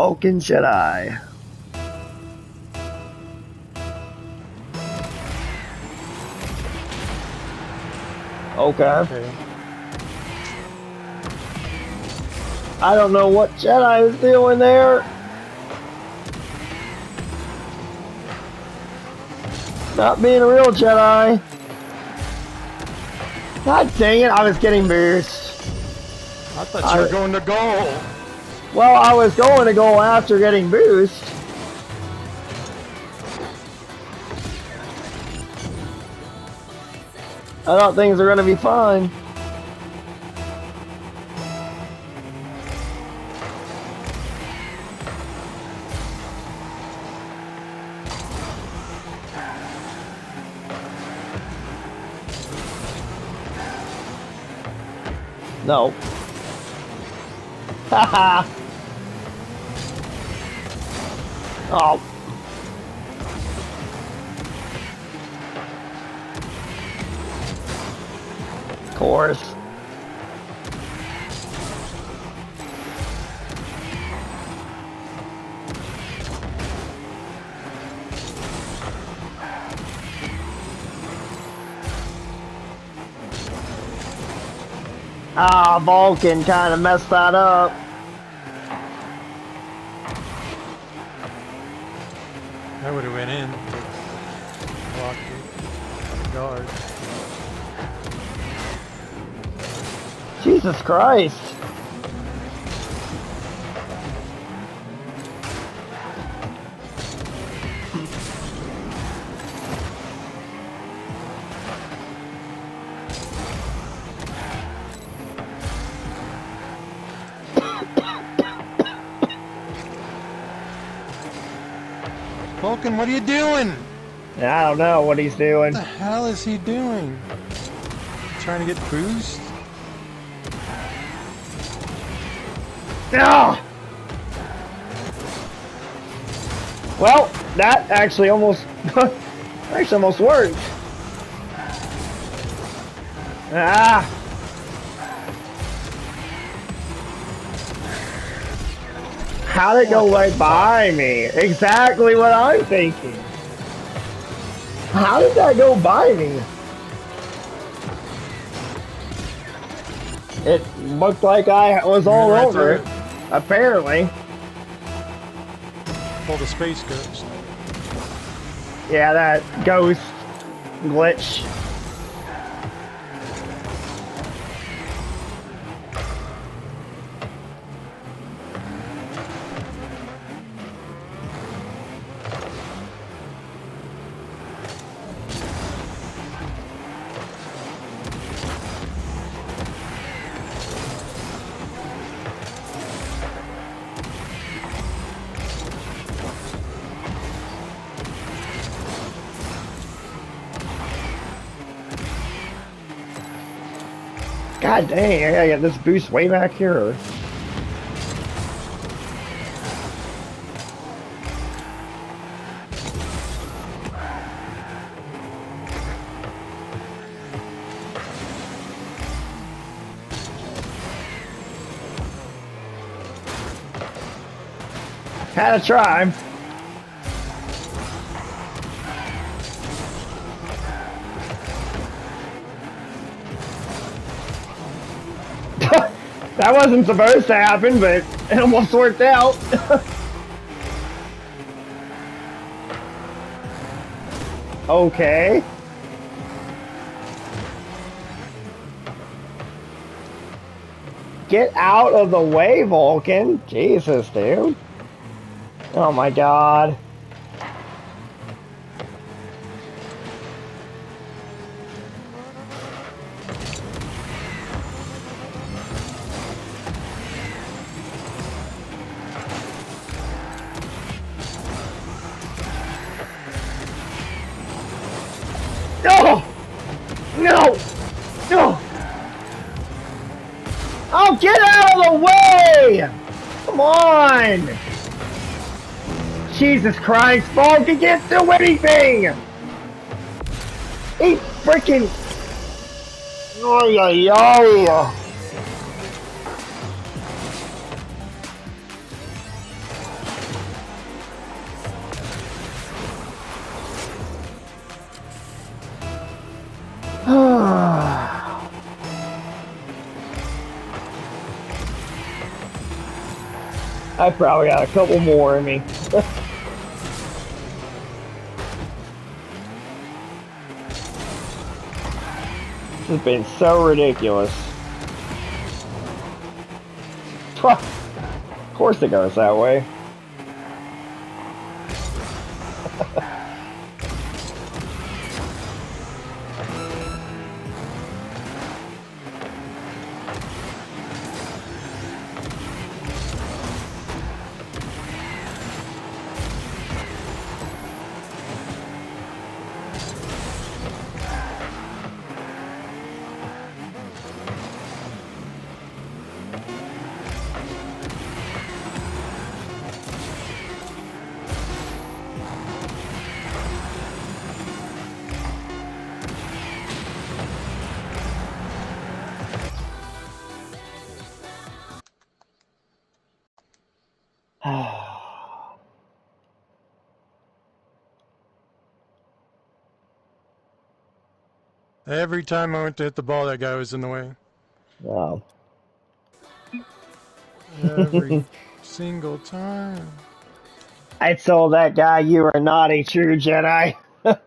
Vulcan Jedi. Okay. Okay. I don't know what Jedi is doing there. Not being a real Jedi. God dang it, I was getting boost. I thought I- you were going to goal. Well, I was going to go after getting boost. I thought things were going to be fine. No. Haha. Oh. Of course. Ah, Vulcan kind of messed that up. I would have went in. Jesus Christ. Vulcan, what are you doing? I don't know what he's doing. What the hell is he doing? Trying to get boost? No! Well, that actually almost actually almost worked. Ah! How'd it go right by me? Exactly what I'm thinking. How did that go by me? It looked like I was all right over it. Apparently. Pull the space ghost. Yeah, that ghost glitch. God dang, I gotta get this boost way back here. Had a try. That wasn't supposed to happen, but it almost worked out. okay. Get out of the way, Vulcan. Jesus, dude. Oh my god. Come on! Jesus Christ, Vulcan can't do anything! He freaking... Oh, yeah, yeah. I probably got a couple more in me. this has been so ridiculous. Of course it goes that way. Every time I went to hit the ball, that guy was in the way. wow. Every single time. I told that guy you are not a true Jedi.